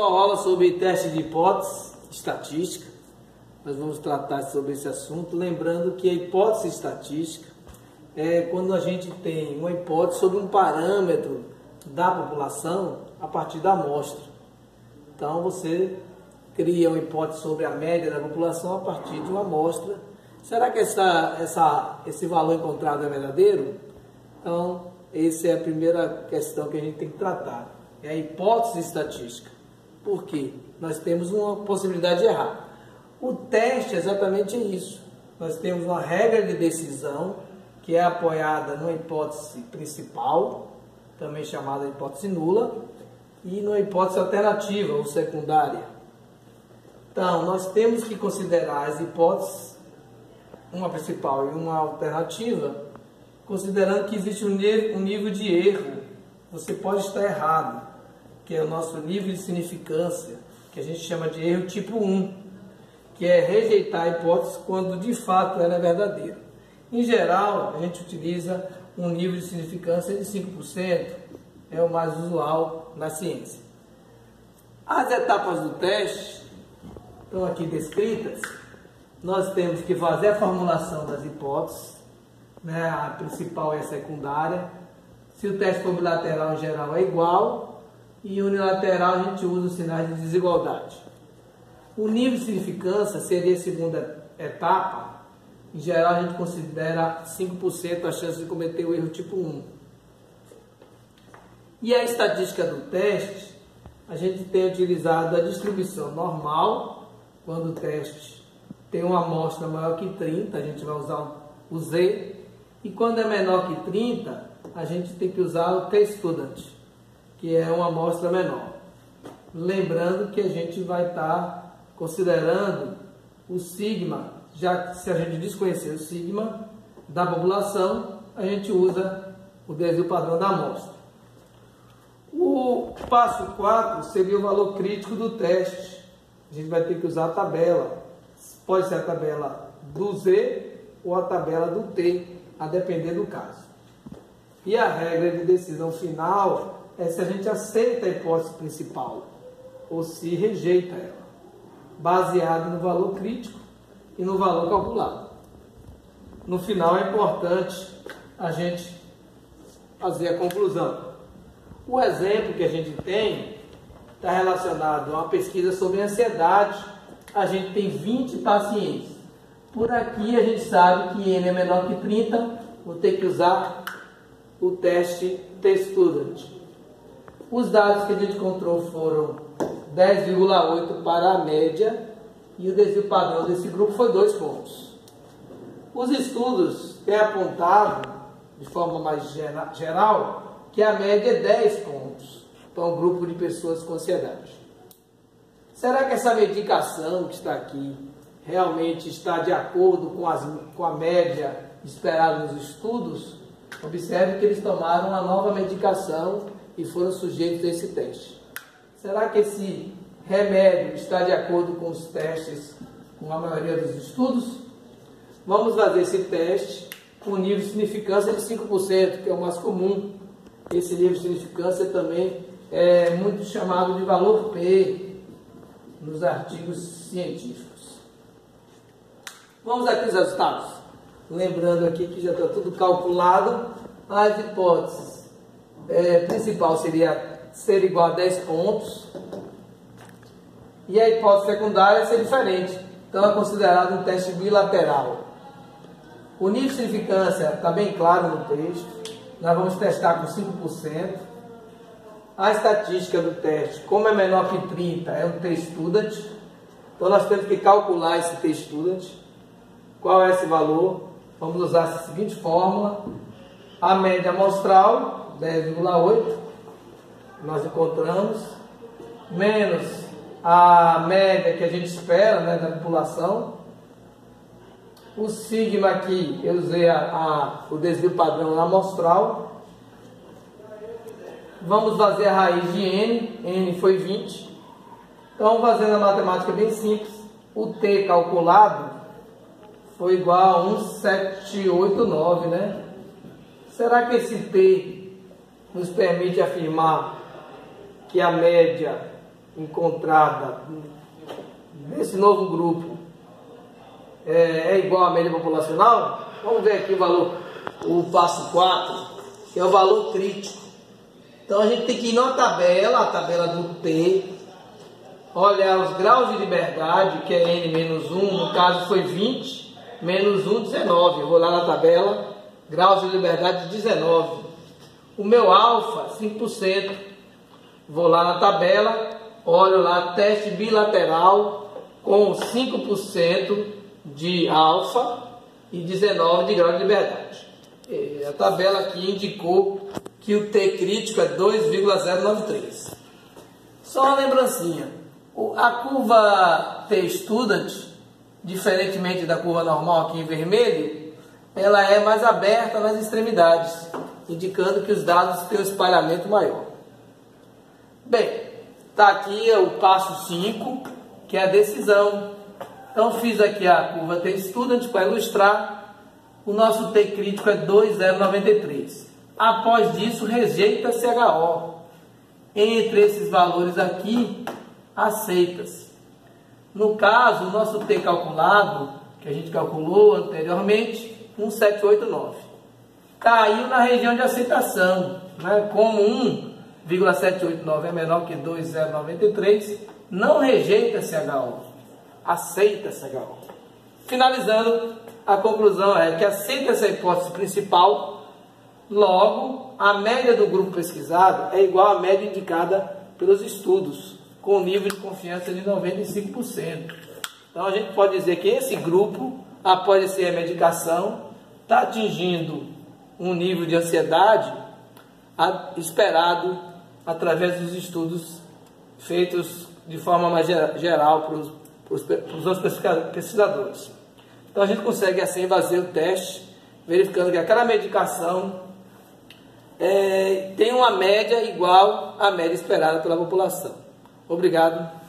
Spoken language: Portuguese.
Só aula sobre teste de hipótese estatística. Nós vamos tratar sobre esse assunto, lembrando que a hipótese estatística é quando a gente tem uma hipótese sobre um parâmetro da população a partir da amostra. Então você cria uma hipótese sobre a média da população a partir de uma amostra. Será que essa, essa, esse valor encontrado é verdadeiro? Então, essa é a primeira questão que a gente tem que tratar. É a hipótese estatística. Por quê? Nós temos uma possibilidade de errar. O teste é exatamente isso. Nós temos uma regra de decisão que é apoiada numa hipótese principal, também chamada hipótese nula, e numa hipótese alternativa ou secundária. Então, nós temos que considerar as hipóteses, uma principal e uma alternativa, considerando que existe um nível de erro. Você pode estar errado, que é o nosso nível de significância, que a gente chama de erro tipo 1, que é rejeitar a hipótese quando de fato ela é verdadeira. Em geral, a gente utiliza um nível de significância de 5%, é o mais usual na ciência. As etapas do teste estão aqui descritas. Nós temos que fazer a formulação das hipóteses, né? a principal e a secundária. Se o teste for bilateral, em geral, é igual, e unilateral a gente usa os sinais de desigualdade. O nível de significância seria a segunda etapa. Em geral, a gente considera 5% a chance de cometer o erro tipo 1. E a estatística do teste, a gente tem utilizado a distribuição normal, quando o teste tem uma amostra maior que 30, a gente vai usar o Z, e quando é menor que 30, a gente tem que usar o T-Student que é uma amostra menor. Lembrando que a gente vai estar considerando o sigma, já que se a gente desconhecer o sigma da população, a gente usa o desvio padrão da amostra. O passo 4 seria o valor crítico do teste. A gente vai ter que usar a tabela. Pode ser a tabela do Z ou a tabela do T, a depender do caso. E a regra de decisão final é se a gente aceita a hipótese principal ou se rejeita ela, baseado no valor crítico e no valor calculado. No final é importante a gente fazer a conclusão. O exemplo que a gente tem está relacionado a uma pesquisa sobre ansiedade. A gente tem 20 pacientes. Por aqui a gente sabe que N é menor que 30, vou ter que usar o teste T-Student. Os dados que a gente encontrou foram 10,8 para a média e o desvio padrão desse grupo foi 2 pontos. Os estudos têm apontado, de forma mais geral, que a média é 10 pontos para um grupo de pessoas com ansiedade. Será que essa medicação que está aqui realmente está de acordo com, as, com a média esperada nos estudos? Observe que eles tomaram uma nova medicação e foram sujeitos a esse teste. Será que esse remédio está de acordo com os testes, com a maioria dos estudos? Vamos fazer esse teste com nível de significância de 5%, que é o mais comum. Esse nível de significância também é muito chamado de valor P nos artigos científicos. Vamos aqui os resultados. Lembrando aqui que já está tudo calculado, as hipóteses é, principal seria ser igual a 10 pontos. E a hipótese secundária ser diferente. Então é considerado um teste bilateral. O nível de significância está bem claro no texto. Nós vamos testar com 5%. A estatística do teste, como é menor que 30, é um T-Student. Então nós temos que calcular esse T-Student. Qual é esse valor? Vamos usar a seguinte fórmula. A média amostral 10,8 nós encontramos, menos a média que a gente espera né, da população. O sigma aqui, eu usei a, a, o desvio padrão amostral. Vamos fazer a raiz de n, n foi 20. Então, fazendo a matemática bem simples, o t calculado foi igual a 1789, né? Será que esse t nos permite afirmar que a média encontrada nesse novo grupo é, é igual à média populacional, vamos ver aqui o valor, o passo 4, que é o valor crítico. Então a gente tem que ir na tabela, a tabela do T, olhar os graus de liberdade, que é N menos 1, no caso foi 20, menos 1, 19. Eu vou lá na tabela, graus de liberdade 19. O meu alfa, 5%. Vou lá na tabela, olho lá teste bilateral com 5% de alfa e 19 de grau de liberdade. E a tabela aqui indicou que o T crítico é 2,093. Só uma lembrancinha. A curva T student, diferentemente da curva normal aqui em vermelho, ela é mais aberta nas extremidades, indicando que os dados têm um espalhamento maior. Bem, está aqui o passo 5, que é a decisão. Então fiz aqui a curva T student para ilustrar. O nosso T crítico é 2,093. Após disso, rejeita CHO. Entre esses valores aqui, aceitas. No caso, o nosso T calculado, que a gente calculou anteriormente, 1789. Caiu na região de aceitação, né? como 1,789 é menor que 2,093, não rejeita CHO, aceita CHO. Finalizando, a conclusão é que aceita essa hipótese principal, logo, a média do grupo pesquisado é igual à média indicada pelos estudos com nível de confiança de 95%. Então a gente pode dizer que esse grupo, após essa medicação, está atingindo um nível de ansiedade esperado através dos estudos feitos de forma mais geral para os, para pesquisadores. Então a gente consegue assim fazer o teste, verificando que aquela medicação é, tem uma média igual à média esperada pela população. Obrigado.